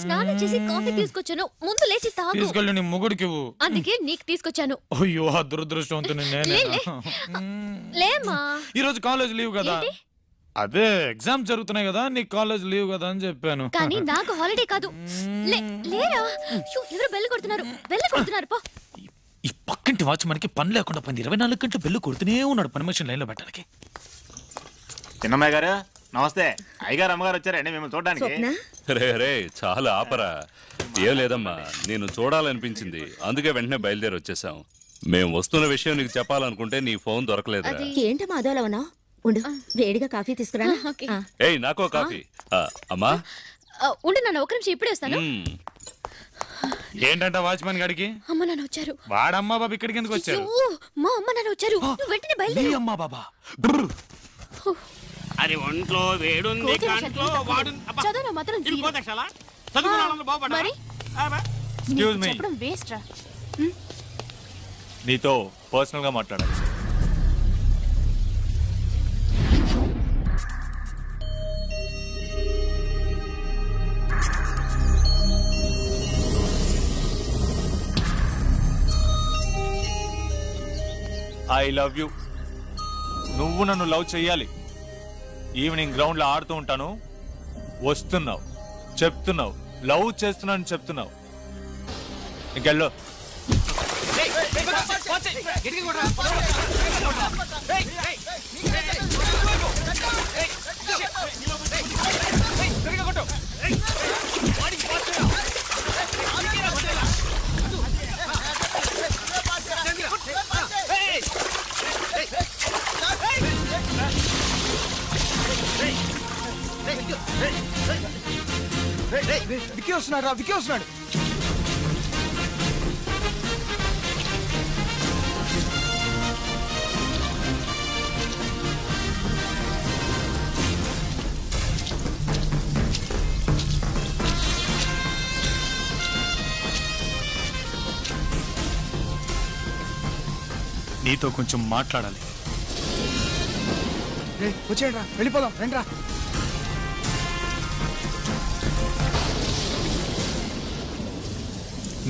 స్నానం చేసి కాఫీ తీసుకొచ్చాను. ముందు లేచి తాగు. తీసుకెళ్ళి నీ మొగుడికి ఇవ్వు. అందుకే నీకు తీసుకొచ్చాను. అయ్యో ఆ దురదృష్టవంతుని నేనే లే, లే. లేమా ఈ రోజు కాలేజ్ లీవ్ కదా. ఏంటి? అదే ఎగ్జామ్ జరుగుతున్నాయి కదా నీ కాలేజ్ లీవ్ కదా అని చెప్పాను. కానీ నాకు హాలిడే కాదు. లే- లేరా? అయ్యో, ఎవరు బెల్ల కొడుతున్నారు. బెల్ల కొడుతున్నారు పో. ఈ పక్కింటి వాచ్మన్కి పని లేకుండా పోయింది. ఇరవై నాలుగు గంటలు బెల్లు కొడుతూనే ఉన్నాడు పని మనిషిని లైన్లో పెట్టడానికి. చిన్నమ్మాయి గారు? నమస్తే. అయ్యగారు అమ్మగారు వచ్చారండి మిమ్మల్ని చూడడానికి. రే రే చాలా ఆపరా. ఏం లేదమ్మా నేను చూడాలనిపించింది. అందుకే వెంటనే బయలుదేరి వచ్చేసాం. మేము వస్తున్న విషయం నీకు చెప్పాలనుకుంటే నీ ఫోన్ దొరకలేదురా. అది ఏంటమ్మా అదోలా ఉన్నావు? ఉండు వేడిగా కాఫీ తీసుకురా ఓకే. ఏయ్ నాకో కాఫీ. ఆ, అమ్మా. ఉండు నాన్న ఒక నిమిషం ఇప్పుడే వస్తాను. ఏంటంట వాచ్మన్ గాడికి? అమ్మ నాన్న వచ్చారు. వాడమ్మా బాబు ఇక్కడికి ఎందుకు వచ్చారు? మా అమ్మ నాన్న వచ్చారు. నువ్వు వెంటనే బయలుదేరు. అమ్మా బాబా. అది ఒంట్లో వేడుంది కంట్లో చదువు వాడు అబ్బా, చదువు మాత్రం? మరి? నీకు me. చెప్పడం వేస్ట్ రా. నీతో పర్సనల్గా మాట్లాడాలి. ఐ లవ్ యు నువ్వు నన్ను లవ్ చెయ్యాలి. ఈవినింగ్ గ్రౌండ్లో ఆడుతూ ఉంటాను వస్తున్నావు చెప్తున్నావు లవ్ చేస్తున్నాను చెప్తున్నావు ఇంకెళ్ళు విక్కీ వస్తున్నాడు రా విక్కీ వస్తున్నాడు. నీతో కొంచెం మాట్లాడాలి. వచ్చేయండి రా వెళ్ళిపోదాం రండి రా.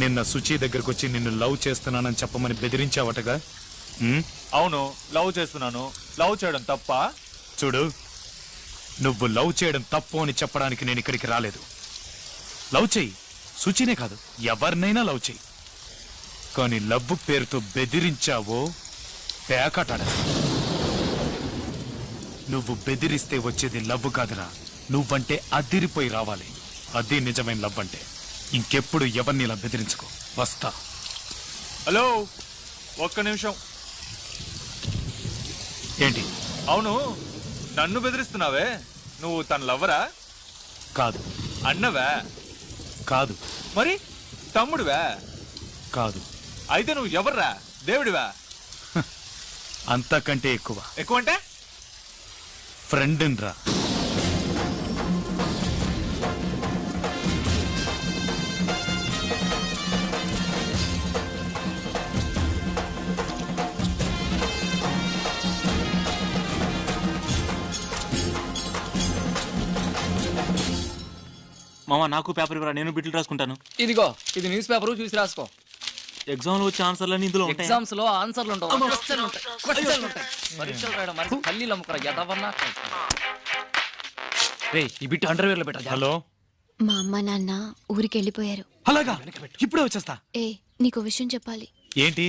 నిన్న సుచి దగ్గరకు వచ్చి నిన్ను లవ్ చేస్తున్నానని చెప్పమని బెదిరించావటగా? ఉమ్? అవును లవ్ చేస్తున్నాను. లవ్ చేయడం తప్ప? చూడు నువ్వు లవ్ చేయడం తప్పు అని చెప్పడానికి నేను ఇక్కడికి రాలేదు. లవ్ చెయ్యి. సుచినే కాదు ఎవరినైనా లవ్ చెయ్యి. కానీ లవ్ పేరుతో బెదిరించావో పేకాటాడేస్తా నువ్వు బెదిరిస్తే వచ్చేది లవ్ కాదురా. నువ్వంటే అదిరిపోయి రావాలి. అదే నిజమైన లవ్ అంటే ఇంకెప్పుడు ఎవరిని ఇలా బెదిరించుకో? వస్తా. హలో ఒక్క నిమిషం. ఏంటి? అవును నన్ను బెదిరిస్తున్నావే? నువ్వు తన లవ్వరా? కాదు. అన్నవా? కాదు. మరి తమ్ముడివా? కాదు. అయితే నువ్వు ఎవర్రా? దేవుడివా? అంతకంటే ఎక్కువ. ఎక్కువ అంటే ఫ్రెండ్ మామ నాకు పేపర్ ఇవ్వరా? నేను బిట్లు రాసుకుంటాను. ఇదిగో ఇది న్యూస్ పేపర్ చూసి రాసుకో. ఎగ్జామ్లో వచ్చే ఆన్సర్లన్నీ ఇందులో ఉంటాయి? ఎగ్జామ్స్లో ఆన్సర్లు ఉండవు క్వశ్చన్లు ఉంటాయి. క్వశ్చన్లు ఉంటాయి. పరీక్షలు రాయడం మరి అమ్ముకురా ఎదవన్నా రే ఈ బిట్ అండర్వేర్లో పెట్టా హలో. మా అమ్మ నాన్న ఊరికి వెళ్ళిపోయారు అలాగా ఇప్పుడే వచ్చేస్తా. ఏ నీకు విషయం చెప్పాలి. ఏంటి?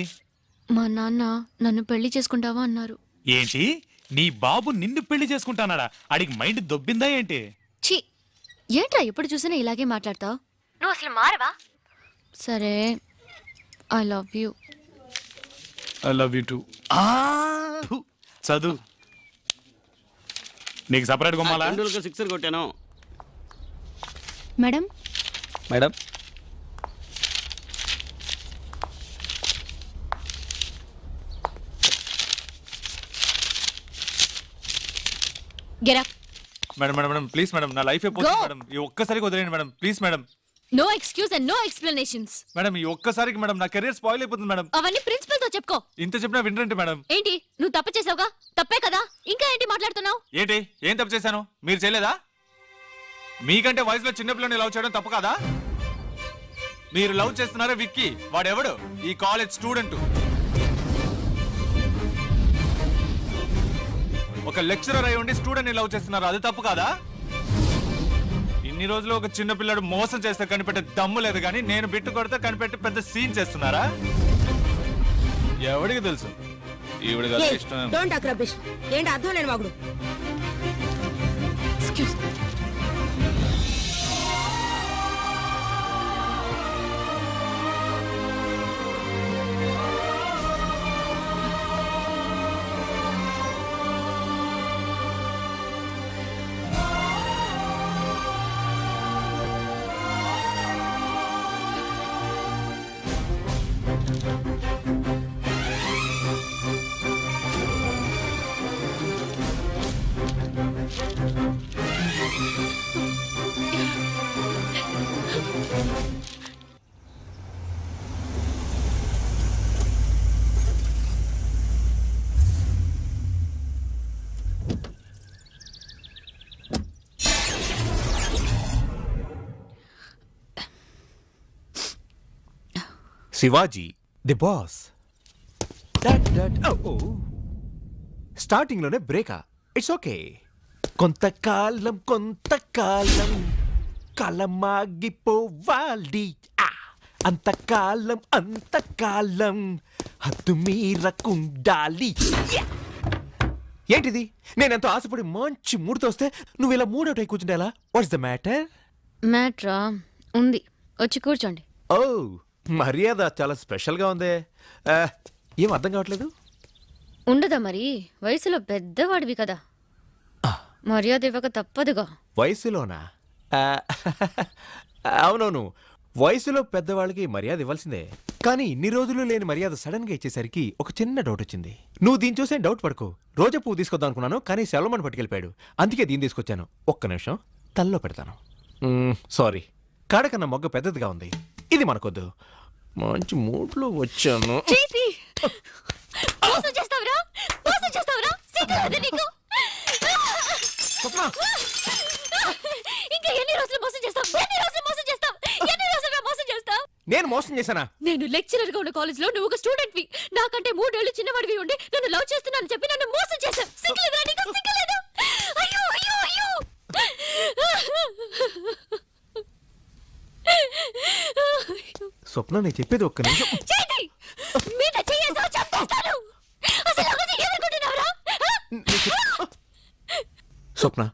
మా నాన్న నన్ను పెళ్ళి చేసుకుంటావా అన్నారు. ఏంటి? నీ బాబు నిన్ను పెళ్ళి చేసుకుంటానాడా? అడిగి మైండ్ దొబ్బిందా ఏంటి? ఛీ ఏంట్రా ఎప్పుడు చూసినా ఇలాగే మాట్లాడతావు? నువ్వు అసలు మారవా? సరే I love you I love you too చదువు నీకు సపరేట్ గుమ్మాలా? టెండూల్కర్ సిక్సర్ కొట్టాను. Madam? Madam? Get up madam madam madam please madam నా లైఫ్ అయిపోతుంది. మేడం ఈ ఒక్కసారికి వదిలేయండి madam please madam no excuse and no explanations madam ఈ ఒక్కసారికి మేడం నా కెరీర్ స్పాయిల్ అయిపోతుంది మేడం అవన్నీ ప్రిన్సిపల్తో చెప్పుకో. ఇంత చెప్పినా వినరండి మేడం ఏంటి? నువ్వు తప్పు చేసావుగా? తప్పే కదా? ఇంకా ఏంటి మాట్లాడుతున్నావు? ఏంటి? ఏం తప్పు చేశాను? మీరు చేయలేదా? మీకంటే వయసులో చిన్నపిల్లని లవ్ చేయడం తప్పు కదా? మీరు లవ్ చేస్తున్నారా విక్కీ? వాడెవడు? ఈ కాలేజ్ స్టూడెంట్ ఒక లెక్చరర్ అయి ఉండి స్టూడెంట్ లవ్ చేస్తున్నారు. అది తప్పు కాదా? ఇన్ని రోజులు ఒక చిన్న పిల్లడు మోసం చేస్తే కనిపెట్టే దమ్ము లేదు కానీ నేను బిట్టు కొడితే కనిపెట్టి పెద్ద సీన్ చేస్తున్నారా? ఎవడికి తెలుసు? ఈవిడ కదా ఇష్టం ఏంటి అర్థం లేని వాగుడు? Shivaji the boss. స్టార్టింగ్లోనే బ్రేకా ఇట్స్ ఓకే కొంతకాలం కొంతకాలం కాలమాగిపోవాలి. ఆ, అంతకాలం అంతకాలం హద్దు మీరకుండాలి. యా! ఏంటిది? నేనెంతో ఆశపడి మంచి మూడుతో వస్తే నువ్వు ఇలా మూడోట కూర్చుంటే ఎలా? వాట్స్ ద మ్యాటర్ మ్యాట్రా ఉంది. వచ్చి కూర్చోండి. ఓ మర్యాద చాలా స్పెషల్గా ఉందే. ఆ, ఏం అర్థం కావట్లేదు? ఉండదా మరి? వయసులో పెద్దవాడివి కదా. మర్యాద ఇవ్వక తప్పదుగా. వయసులోనా? ఆ, అవునవును. వయసులో పెద్దవాళ్ళకి మర్యాద ఇవ్వాల్సిందే. కానీ ఇన్ని రోజులు లేని మర్యాద సడన్గా ఇచ్చేసరికి ఒక చిన్న డౌట్ వచ్చింది. నువ్వు దీన్ని చూసే డౌట్ పడుకో. రోజా పువ్వు తీసుకొద్దాం అనుకున్నాను కానీ సెలవుమని పట్టుకెళ్ళిపోయాడు. అందుకే దీన్ని తీసుకొచ్చాను. ఒక్క నిమిషం. తల్లో పెడతాను. మ్మ్, సారీ. కాడకన్నా మొగ్గ పెద్దదిగా ఉంది. ఇది మనకొద్దు. మంచి మూడ్లో వచ్చాను. చేతి! మోసం చేస్తావురా? మోసం చేస్తావురా? సిగ్గులేదా నీకు! ఇంకా ఎన్ని రోజులు మోసం చేస్తావు? ఎన్ని రోజులు మోసం చేస్తావు? ఎన్ని రోజులు మోసం చేస్తావు? నేను మోసం చేశానా? నేను లెక్చరర్గా ఉన్న కాలేజ్లో నువ్వు ఒక స్టూడెంట్ వి నాకంటే మూడేళ్ళు చిన్నవాడివి ఉండి నన్ను లవ్ చేస్తున్నాను చెప్పి నన్ను మోసం చేశావు. సిగ్గులేదా నీకు? సిగ్గులేదా అయ్యో అయ్యో అయ్యో! స్వప్న నేను చెప్పేది ఒక్క నిమిషం. మీద చెయ్యేసా చంపేస్తాను. అసలు ఒక స్వప్న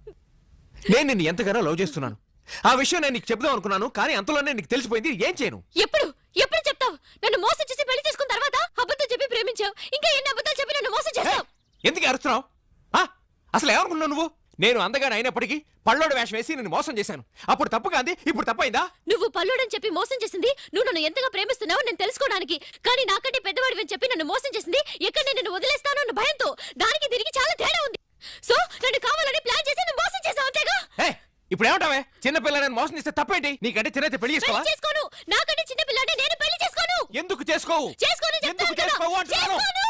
నేను నిన్ను ఎంతగానో లవ్ చేస్తున్నాను. ఆ విషయం నేను నీకు చెప్దాం అనుకున్నాను కానీ అంతలోనే నీకు తెలిసిపోయింది ఏం చేయను. ఎప్పుడు? ఎప్పుడు చెప్తావు? నన్ను మోసం చేసి పెళ్ళి చేసుకున్న తర్వాత అబద్ధం చెప్పి ప్రేమించావు. ఇంకా ఎన్ని అబద్ధాలు చెప్పి నన్ను మోసం చేస్తావు? ఎందుకు అరుస్తున్నావు? ఆ? అసలు ఏమనుకున్నావు నువ్వు? నేను అందగానే అయినప్పటికీ పళ్ళోడు వేషం వేసి నేను మోసం చేశాను. అప్పుడు తప్పు కాంది ఇప్పుడు తప్పైందా? నువ్వు పల్లుడని చెప్పి మోసం చేసింది నువ్వు నన్ను ఎంతగా ప్రేమిస్తున్నావు నేను తెలుసుకోవడానికి. కానీ నాకంటే పెద్దవాడివి అని చెప్పి నన్ను మోసం చేసింది ఎక్కడ నేను నిన్ను వదిలేస్తాను అన్న భయంతో. దానికి దీనికి చాలా తేడా ఉంది. సో నన్ను కావాలని ప్లాన్ చేసి నువ్వు మోసం చేసావు అంతేగా? ఇప్పుడు ఏమంటావే? చిన్న పిల్లని మోసం చేస్తే తప్పేంటి? నీకంటే చిన్నైతే పెళ్ళి చేసుకోవా? చేసుకోను. నాకంటే చిన్న పిల్లాడే నేను పెళ్ళి చేసుకోను. ఎందుకు చేసుకోవు? చేసుకోను ఎందుకు. చేసుకోవు అంటున్నాను చేసుకోను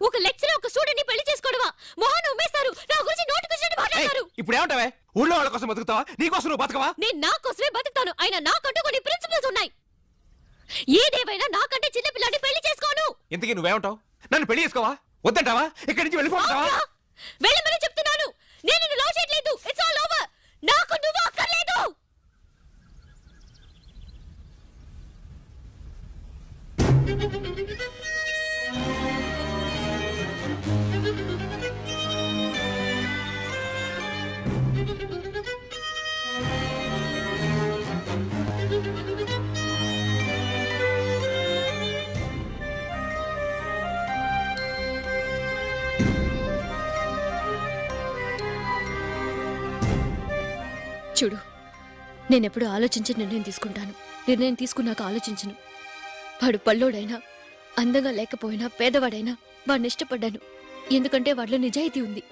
ఒక లెక్చరర్ ఒక స్టూడెంట్ని పెళ్ళి చేసుకోవడమా మొహాన్ని ఉమ్మేస్తారు నా గురించి నోటికొచ్చినట్టు ఏయ్, మాట్లాడతారు ఇప్పుడు ఏమంటావే ఊళ్ళో వాళ్ళ కోసం బతుకుతావా? నీ కోసం నువ్వు బతకవా? నేను నా కోసమే బతుకుతాను. అయినా నాకంటూ కొన్ని ప్రిన్సిపల్స్ ఉన్నాయి. ఏదేమైనా నాకంటే చిన్న పిల్లాడిని పెళ్ళి చేసుకోను. ఇంతకీ నువ్వేమంటావు? నన్ను పెళ్ళి చేసుకోవా? వద్దంటావా? ఇక్కడి నుంచి వెళ్ళిపోతావా! వెళ్ళమని చెప్తున్నాను. నేను లవ్ చేయట్లేదు. ఇట్స్ ఆల్ ఓవర్ నాకు నువ్వు చూడు నేనెప్పుడు ఆలోచించి నిర్ణయం తీసుకుంటాను. నిర్ణయం తీసుకున్నాక ఆలోచించను. వాడు పల్లోడైనా అందంగా లేకపోయినా పేదవాడైనా వాడిని ఇష్టపడ్డాను. ఎందుకంటే వాడిలో నిజాయితీ ఉంది.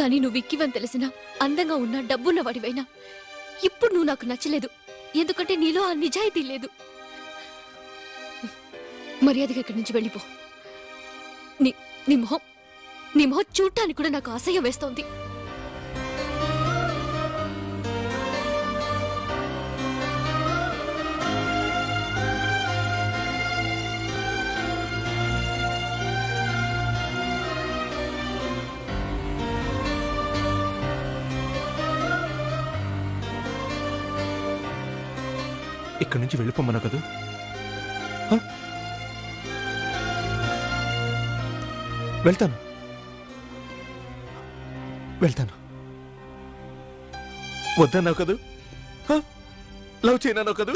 కానీ నువ్వు ఇక్కివని తెలిసినా అందంగా ఉన్నా డబ్బున్న వాడివైనా ఇప్పుడు నువ్వు నాకు నచ్చలేదు. ఎందుకంటే నీలో ఆ నిజాయితీ లేదు. మర్యాదగా ఇక్కడి నుంచి వెళ్ళిపో. నీ నీ మొహం నీ మొహం చూడటానికి కూడా నాకు అసహ్యం వేస్తోంది. ఇక్కడి నుంచి వెళ్ళిపోమన్నావు కదా? వెళ్తాను. వెళ్తాను. వద్దన్నావు కదూ? లవ్ చేయనన్నావు కదూ?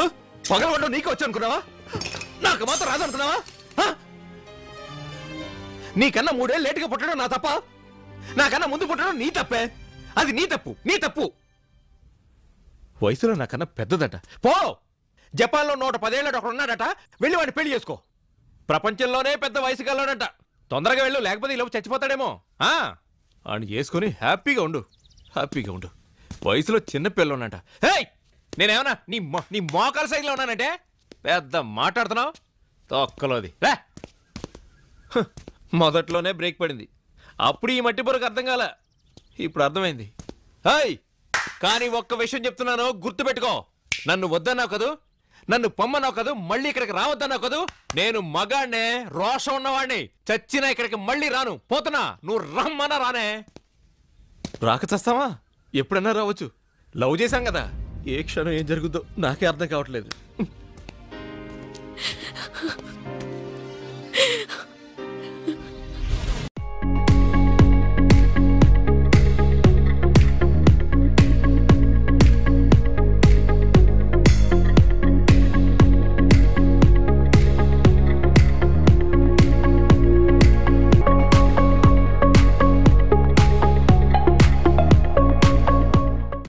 హ? పగలవడం నీకు వచ్చనుకున్నావా? నాకు మాత్రం రాదనుకున్నావా? నీకన్నా మూడేళ్ళు లేటుగా పుట్టడం నా తప్ప? నాకన్నా ముందు పుట్టడం నీ తప్పే. అది నీ తప్పు నీ తప్పు. వయసులో నాకన్నా పెద్దదట. పో! జపాన్లో నూట పదేళ్ళ ఒకడు ఉన్నాడట వెళ్ళి వాడిని పెళ్ళి చేసుకో. ప్రపంచంలోనే పెద్ద వయసు గల్లోడట తొందరగా వెళ్ళు లేకపోతే ఇలా చచ్చిపోతాడేమో. అని చేసుకుని హ్యాపీగా ఉండు. హ్యాపీగా ఉండు. వయసులో చిన్న పిల్లన్నట హేయ్ నేనేమన్నా నీ మొ- నీ మోకాల సైజులో ఉన్నానంటే? పెద్ద మాట్లాడుతున్నావు? తొక్కలోది. రా! మొదట్లోనే బ్రేక్ పడింది. అప్పుడు ఈ మట్టి బొరకు అర్థం కాల. ఇప్పుడు అర్థమైంది. హాయ్ కానీ ఒక్క విషయం చెప్తున్నాను గుర్తుపెట్టుకో. నన్ను వద్దన్నావు కదూ? నన్ను పొమ్మన్నావు కదూ? మళ్ళీ ఇక్కడికి రావద్దన్నావు కదూ? నేను మగాడినే రోషం ఉన్నవాడిని. చచ్చినా ఇక్కడికి మళ్ళీ రాను. పోతున్నా నువ్వు రమ్మన్నా రానే. రాక చస్తావా? ఎప్పుడన్నా రావచ్చు. లవ్ చేశాం కదా. ఏ క్షణం ఏం జరుగుద్దో నాకే అర్థం కావట్లేదు.